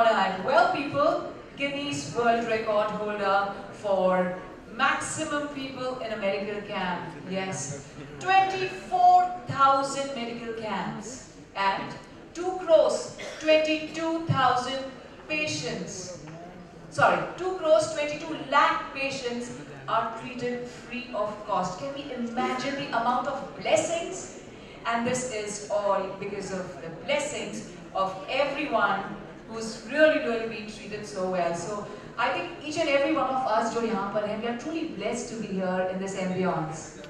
honor. And well, people, Guinness World Record holder for maximum people in a medical camp. Yes, 24,000 medical camps and 2 crores, 22,000 patients. Sorry, 2 crores, 22 lakh patients are treated free of cost. Can we imagine the amount of blessings? And this is all because of the blessings of everyone who's really, really been treated so well. So I think each and every one of us जो यहाँ पर we are truly blessed to be here in this ambience.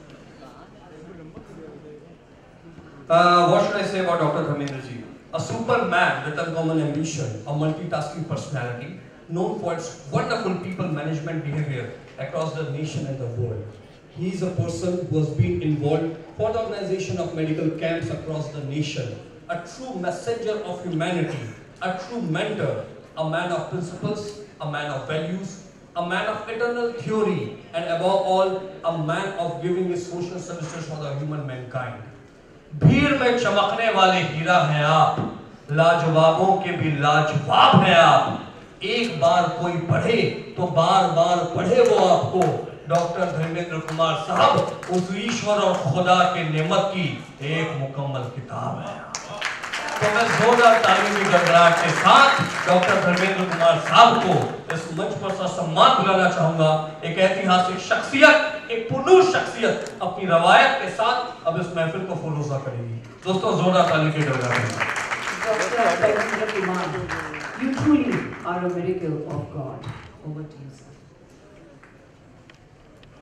Uh, what should I say about Dr. Dharmendra? A superman with uncommon ambition, a multitasking personality, known for its wonderful people management behavior across the nation and the world. He is a person who has been involved for the organization of medical camps across the nation, a true messenger of humanity a true mentor, a man of principles, a man of values, a man of eternal theory, and above all, a man of giving his social services for the human mankind. भीड़ में चमकने वाले हीरा हैं आप लाजवाबों के भी लाजवाब हैं आप एक बार कोई पढ़े तो बार बार पढ़े वो आपको डॉक्टर धर्मेंद्र कुमार साहब उस ईश्वर और खुदा के नेमत की एक मुकम्मल किताब है तो मैं जोरदार तालीमी गड़गड़ाहट के साथ डॉक्टर धर्मेंद्र कुमार साहब को इस मंच पर सम्मान बुलाना चाहूँगा एक ऐतिहासिक शख्सियत, एक पुरुष शख्सियत अपनी रवायत के साथ अब इस महफिल को फुलूसा करेगी दोस्तों, जोरदार ताली की गड़गड़ाहट you truly are a miracle of God. Over to you.